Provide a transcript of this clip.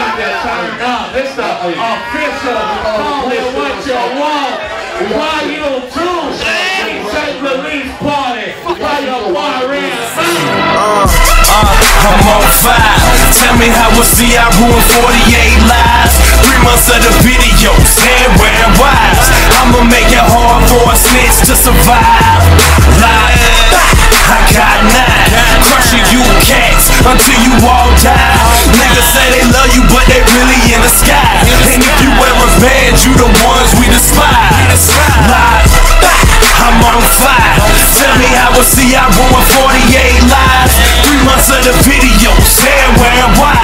Turn up. It's the official Call It What You Want Volume 2 St. Release Party boy Red Uh, I'm on fire. Tell me how was see I ruined 48 lives. Three months of the videos, hand wearing wives. I'ma make it hard for a snitch to survive. money in the sky. And if you ever a you the ones we despise. Live, I'm on fire. Tell me how I see I ruin 48 lives. Three months of the videos saying where and why.